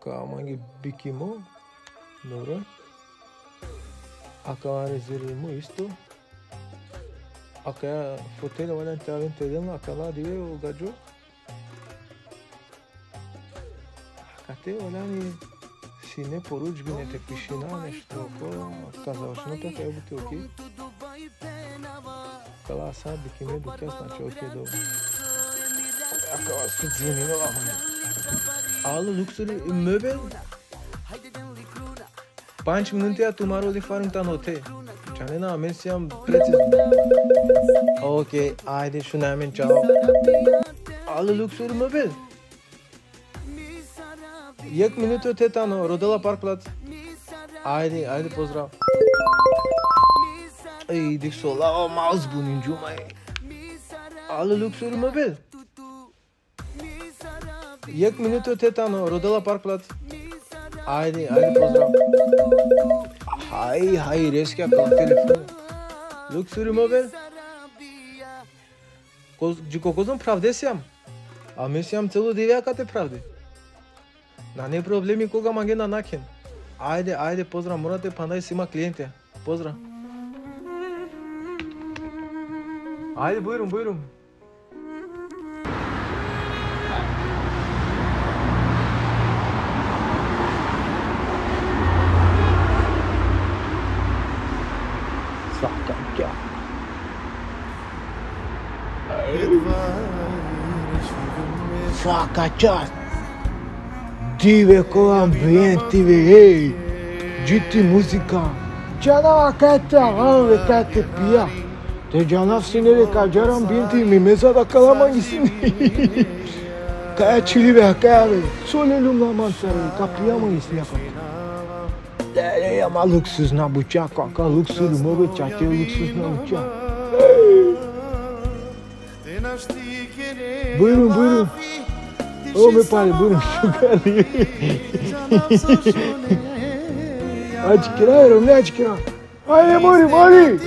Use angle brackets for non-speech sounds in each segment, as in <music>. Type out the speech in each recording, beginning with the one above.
Kamangi Bikimo, Nora, acabar zilmu isto, acá fotela vai entrar entendendo aquela de o gajo, até olhar se nem por último nem ter piscina, né, estou casal, se não tem que eu botar o quê? Aquela sabe que medo que é não tinha o que do, aquela se. Alô, luxuri möbel? Panci mântia tu maro de farm ta note. Çane na amen si am prețe. Ok, haide şunu hemen çao. Alô, luxuri möbel? Yek minut öte tano, rodela park plac. Haide, haide pozdrav. Ey, dik sola, o mouse bunun cumai. Alô, luxuri möbel? Јек минут те тано, родела паркплац. Ајде, ајде поздрав. Хај, хај, резкија као телефон. Luxury möbel? Коз, джико козом правде сјам? А ми сјам цело девјака те правде. На не проблеми кога маге на накен. Ајде, ајде, поздрав, морате пандај сима клиенте. Поздрав. Ајде, бујрум, бујрум. Fakachat Tive com ambiente vei Dite müzika Canavar kattaran ve kattepia Te canav sinere kacar ambiente mi? Mezada kalaman gitsin <laughs> Kaya çili ve kaya ve Solelum la mantarı kapıyaman gitsin yapar? Dere ama lüksüz na bıçak kaka lüksüz mu ve çatı lüksüz na bıçak. Hey! Bueno, bueno. Oh, meu pai, bueno, chucarinho. Adquiraram, né, adquiraram? Aê, Mori, Mori!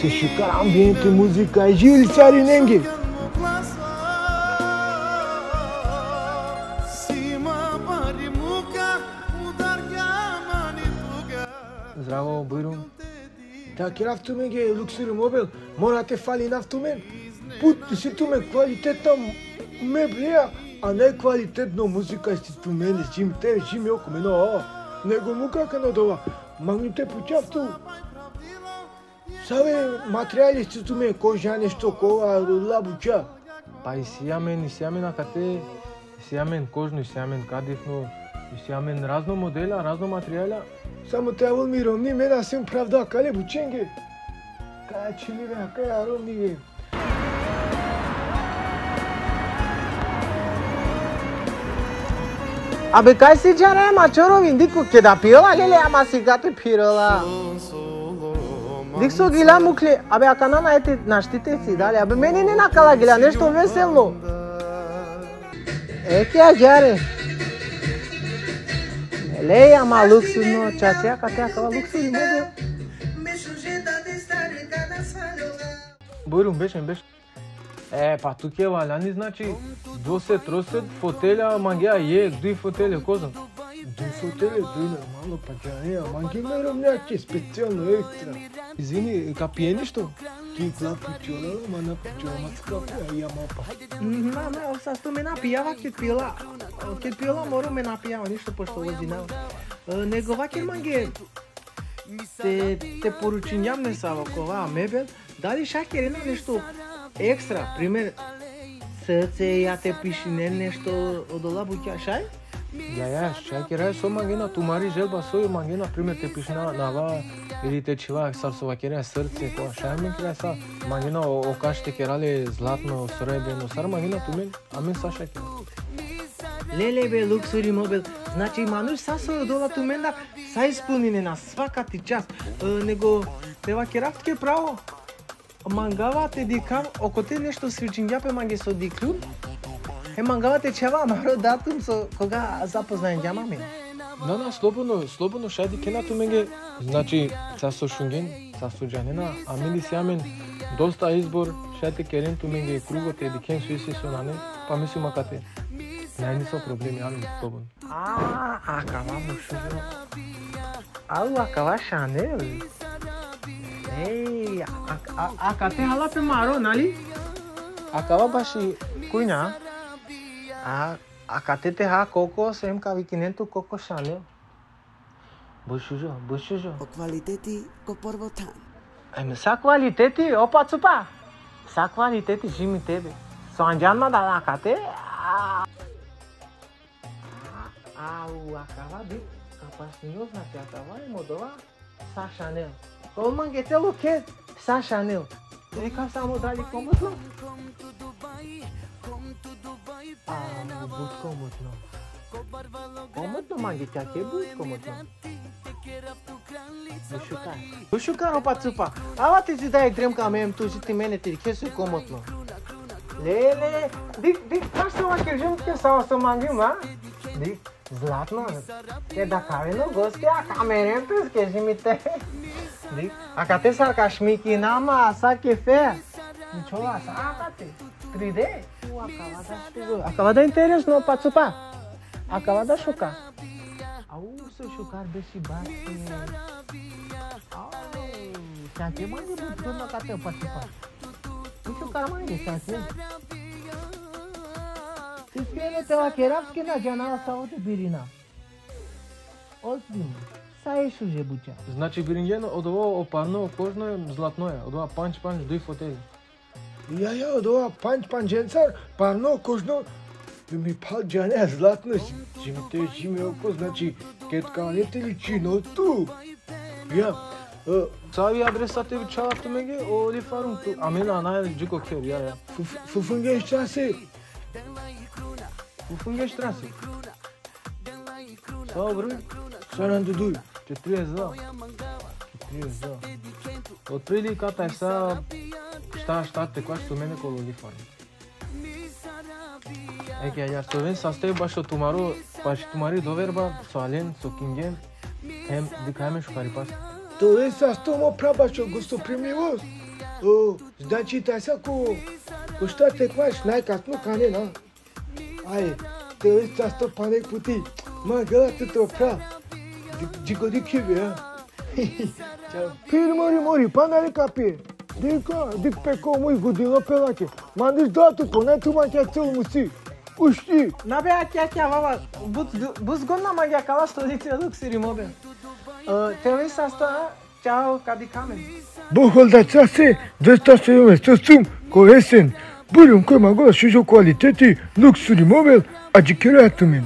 Se chucar ambiente musical, Gil Sarinengue. Zdravo, bueno. Да ќе нафтумен ге луксури мобил, мора те фали нафтумен. Пут си тумен квалитетна меблија, а не квалитетно музика си тумени, жим те, жим јо кумено, него мука кано дова, магните пучавту. Саве материјали си туме, кожа нешто, кова, лабуча. Па и сијамен, и сијамен, а кате, сијамен кожно, и сијамен кадифно, kadifno, i sijamen razno modela, razno материјала. Само трябва ми ромни, мен аз съм правда, кале бученге. Кая чили бе, кая ромни бе. Si jara ma choro vindi ku ke da piola lele ama si gate pirola. Диксо гила мукле, абе акана на ете наштите си дали, абе мене не накала гила, нешто веселно. Е, ке аджаре. Maluco no chatea katea ka maluco ni modo. Bujrum, bešem, beš. E, pa тук е валяни, значи, досет, тросет, фотеля, мангеа е, дуи фотеля, козам. Дуи фотеля, дуи нормално, па джанеа, манги ме ромняки, специјално екстра. Извини, капие нешто? Ти кла пичола, ма на пичола, ма скапи, а ја мапа. На, на, са сто ме напијава ке пила. Ке пила мору ме pošto vozi пошто година. Негова ке манге, те, те поручињам не са вакова мебел, дали шакерина нешто екстра, пример, срце, ја те пишине нешто одола буќа шај? Ја ja, шакера со мангена тумари желба со магина, пример те пишна нава или те чива сарсова кере срце тоа. шајмен кера са мангена окаште керале златно сребено сар мангена тумен мен са шакера. Леле бе луксури мобил, значи мануш са со дола тумен да са исполнене на свака ти час, него тева керафтке право. Мангавате дикам, око те нешто свичињапе манге со диклюн, Е, мангавате чева, маро датум со кога запознаен ѓамами. Да, да, слободно, слободно шајди кенату менге. Значи, са со шунген, са со џанена, а мили сјамен, доста избор, шајте керенту менге кругот е дикен со иси со нане, па мисли макате. Не, не со проблеми, али слободно. А, акава бушужо. Ау, акава Шанел. Еј, а, а, ака те халапе маро, нали? Акава баши кујна. А, ака те те ха коко сем кави киненту коко Шанел. Бушужо, бушужо. O kvaliteti ko porvotan. Еми, са квалитети, опа цупа. Са квалитети, жими тебе. Соанџанма да акате. А, Ау, acaba de capacinhos na teata vai mudou sa Chanel. Ô manguete o que? Sa Chanel. Ele ca sa Manguete aqui but como não? Bușucar. Bușucar o patsupa. Ava te zi dai drem ca mem tu zi ti mene te ke su como não? Lele, dik dik pas sama kirjum ke sa sa mangim ha? Dik Zlatno, ke da kavino gosti a kamerem pes ke jimite. Dik, akate sar kashmiki nama asa ke fe. Nicho asa akate. 3D. Acaba da știgo. Acaba da interes no patsupa. Acaba da șuca. Au, să șucar beși basi. Au, ce mai de bun no cate patsupa. Nu șucar mai de sase. Системе Телакеравски на джанала саоте бирина. Озбилно. Са ешо же буча. Значи бирингено од ово опарно кожно е златно е, од ова панч панч дуј фотели. Ja, ja, od ova panč pančencar, parno kožno, bi mi pal džane zlatno, si mi te žime oko, znači, ket kanete li čino tu. Ja, uh, Сави адресате ви чалафту меге оли фарум ту. Амена анај джико кер, ја ја. fufunge straße, Уфунге штраси. Сао број? sanan dudu. 42. 42. Од приликата е са шта шта те која што мене коло ги фарм. Еке, ја што вен састеј баш со тумаро, баш тумари доверба со ален, со кинген, хем дикаме шукари пас. To je sa s tom oprabačo gostoprimljivost. O, znači, taj sa ko, ko šta te kvaš najkasno kane, na. Aj, to je sa sto panek puti. Ma, gala te to pra. Diko diki be, ha. Pir mori mori, panari kapi. Dika, dik peko mui gudino pelake. Mandis datu ko, ne tu manke cel musi. Ušti. Набе аки аки авава буз буз гонна маги кала столица луксири мобе. Те саста чао кади камен. Boholda trase, desta se stum coesen. Burum que magola sujo qualitete, luxury mobile, adquirido men.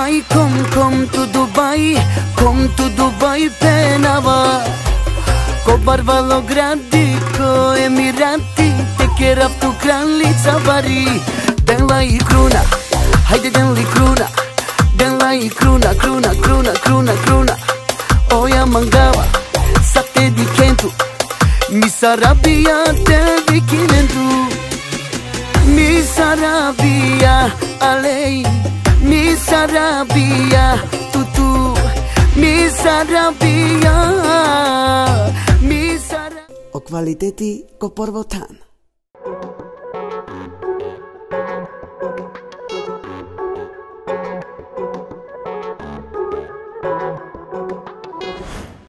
Dubai, come, come to Dubai, come to Dubai penava. Ko barvalo gradi, ko emirati, te kerav tu kraljica bari. Denla i kruna, hajde denli kruna, denla i kruna, kruna, kruna, kruna, kruna. Oja mangava, sa te dikentu, mi sarabia te dikinentu. Miss Arabia, alei Miss Arabia, tutu Miss Arabia O kvaliteti ko porvotan.